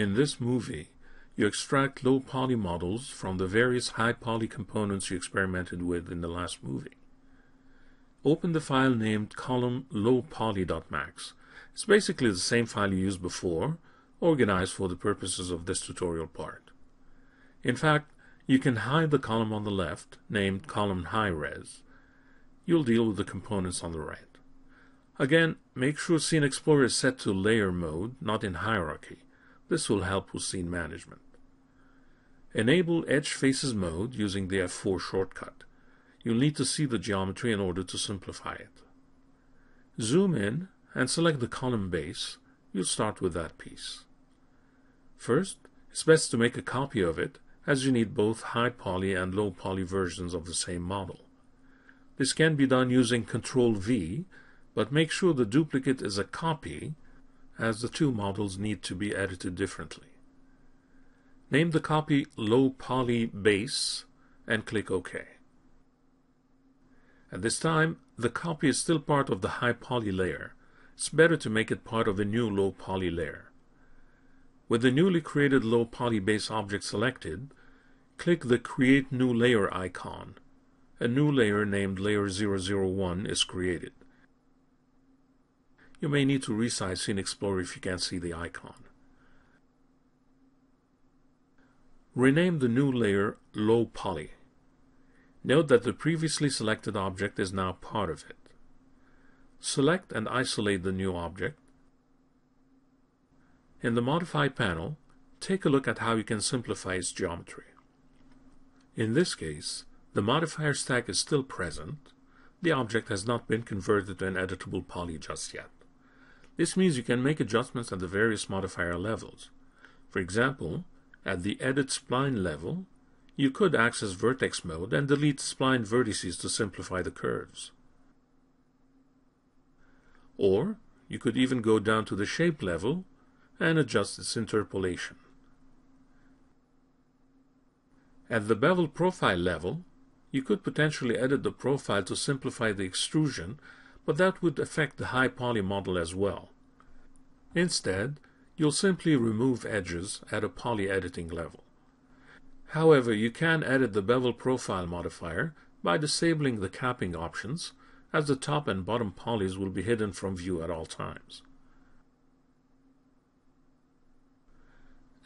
In this movie, you extract low poly models from the various high poly components you experimented with in the last movie. Open the file named column lowpoly.max. It's basically the same file you used before, organized for the purposes of this tutorial part. In fact, you can hide the column on the left, named column high res. You'll deal with the components on the right. Again, make sure Scene Explorer is set to layer mode, not in hierarchy. This will help with scene management. Enable Edge Faces mode using the F4 shortcut. You'll need to see the geometry in order to simplify it. Zoom in and select the column base. You'll start with that piece. First, it's best to make a copy of it as you need both high poly and low poly versions of the same model. This can be done using Ctrl V, but make sure the duplicate is a copy as the two models need to be edited differently. Name the copy Low Poly Base and click OK. At this time, the copy is still part of the high poly layer. It's better to make it part of the new low poly layer. With the newly created low poly base object selected, click the Create New Layer icon. A new layer named Layer 001 is created. You may need to resize Scene Explorer if you can't see the icon. Rename the new layer Low Poly. Note that the previously selected object is now part of it. Select and isolate the new object in the Modify panel, take a look at how you can simplify its geometry. In this case, the modifier stack is still present. The object has not been converted to an editable poly just yet. This means you can make adjustments at the various modifier levels. For example, at the Edit Spline level, you could access vertex mode and delete spline vertices to simplify the curves. Or you could even go down to the shape level and adjust its interpolation. At the bevel profile level, you could potentially edit the profile to simplify the extrusion, but that would affect the high poly model as well. Instead, you'll simply remove edges at a poly editing level. However, you can edit the bevel profile modifier by disabling the capping options, as the top and bottom polys will be hidden from view at all times.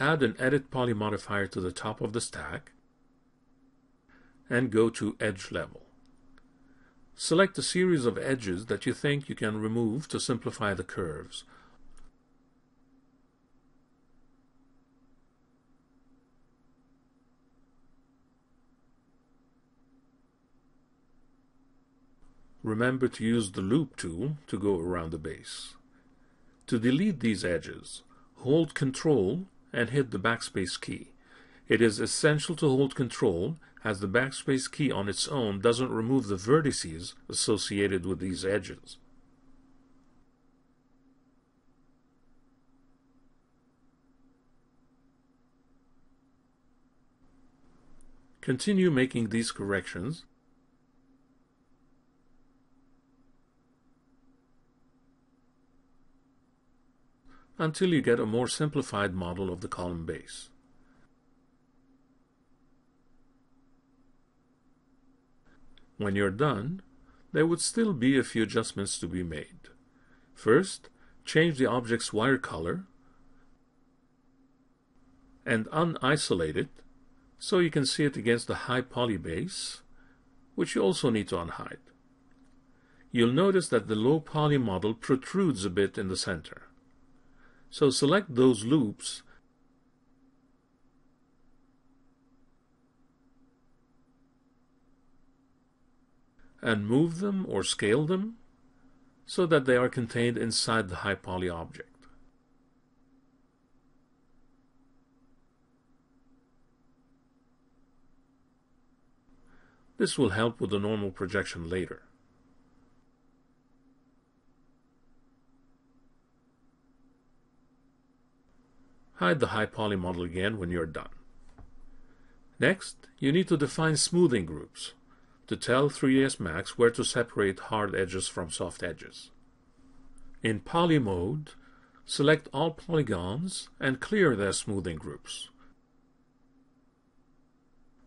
add an Edit Poly modifier to the top of the stack, and go to Edge Level. Select a series of edges that you think you can remove to simplify the curves. Remember to use the Loop tool to go around the base. To delete these edges, hold Ctrl and hit the backspace key. It is essential to hold control as the backspace key on its own doesn't remove the vertices associated with these edges. Continue making these corrections until you get a more simplified model of the column base. When you're done, there would still be a few adjustments to be made. First, change the object's wire color and unisolate it so you can see it against the high poly base, which you also need to unhide. You'll notice that the low poly model protrudes a bit in the center. So select those loops and move them or scale them so that they are contained inside the high poly object. This will help with the normal projection later. Hide the high poly model again when you're done. Next, you need to define smoothing groups to tell 3ds Max where to separate hard edges from soft edges. In poly mode, select all polygons and clear their smoothing groups.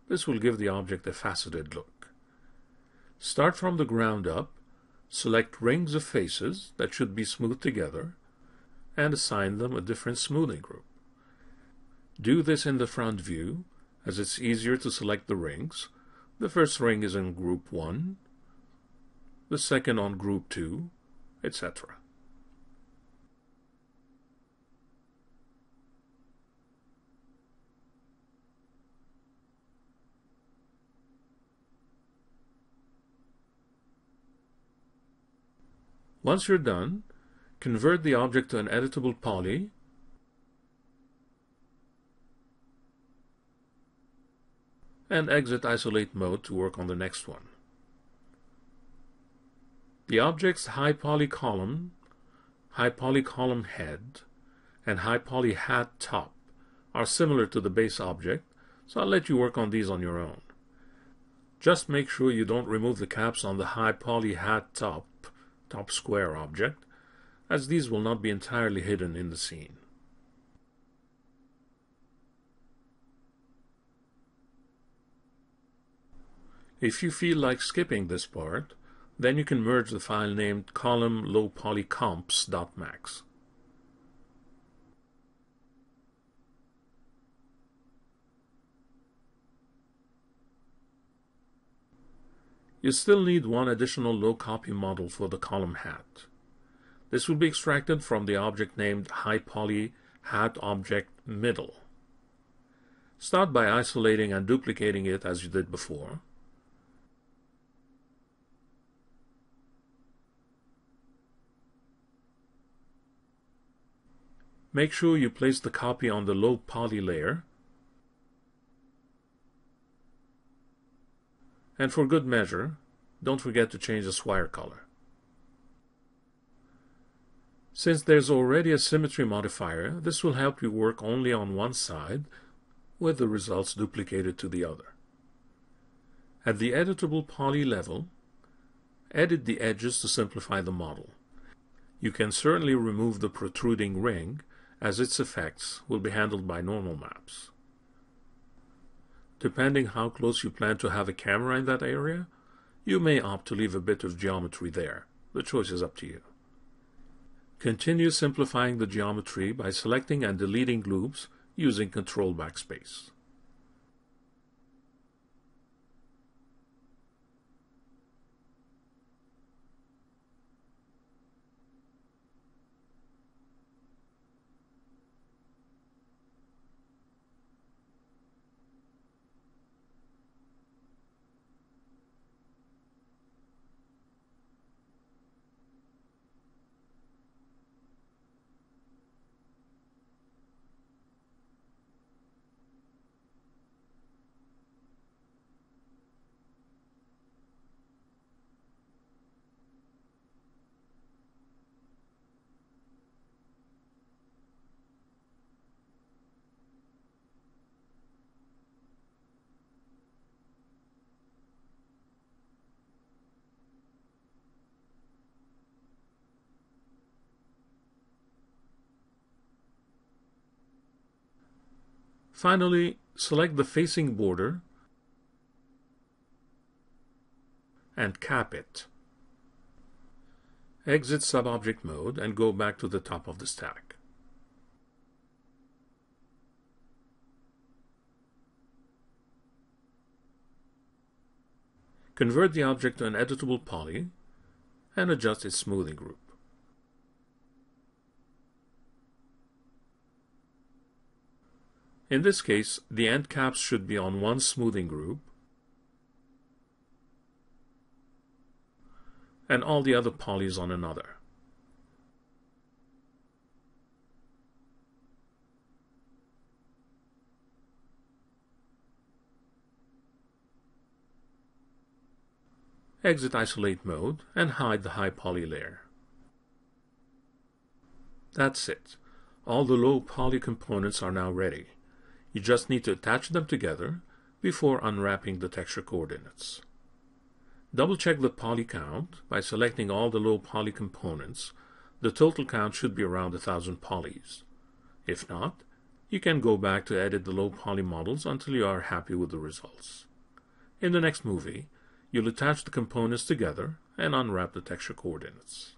This will give the object a faceted look. Start from the ground up, select rings of faces that should be smoothed together, and assign them a different smoothing group. Do this in the front view, as it's easier to select the rings. The first ring is in group 1, the second on group 2, etc. Once you're done, convert the object to an editable poly and exit isolate mode to work on the next one. The object's high poly column, high poly column head, and high poly hat top are similar to the base object, so I'll let you work on these on your own. Just make sure you don't remove the caps on the high poly hat top top square object, as these will not be entirely hidden in the scene. If you feel like skipping this part, then you can merge the file named column low poly comps.max. You still need one additional low poly model for the column hat. This will be extracted from the object named high poly hat object middle. Start by isolating and duplicating it as you did before. Make sure you place the copy on the low poly layer And for good measure, don't forget to change the swire color. Since there's already a symmetry modifier, this will help you work only on one side with the results duplicated to the other. At the editable poly level, edit the edges to simplify the model. You can certainly remove the protruding ring, as its effects will be handled by normal maps. Depending how close you plan to have a camera in that area, you may opt to leave a bit of geometry there. The choice is up to you. Continue simplifying the geometry by selecting and deleting loops using Control Backspace. Finally, select the facing border and cap it. Exit subobject mode and go back to the top of the stack. Convert the object to an editable poly and adjust its smoothing group. In this case, the end caps should be on one smoothing group, and all the other polys on another. Exit isolate mode and hide the high poly layer. That's it. All the low poly components are now ready. You just need to attach them together before unwrapping the texture coordinates. Double check the poly count by selecting all the low poly components, the total count should be around 1000 polys. If not, you can go back to edit the low poly models until you are happy with the results. In the next movie, you'll attach the components together and unwrap the texture coordinates.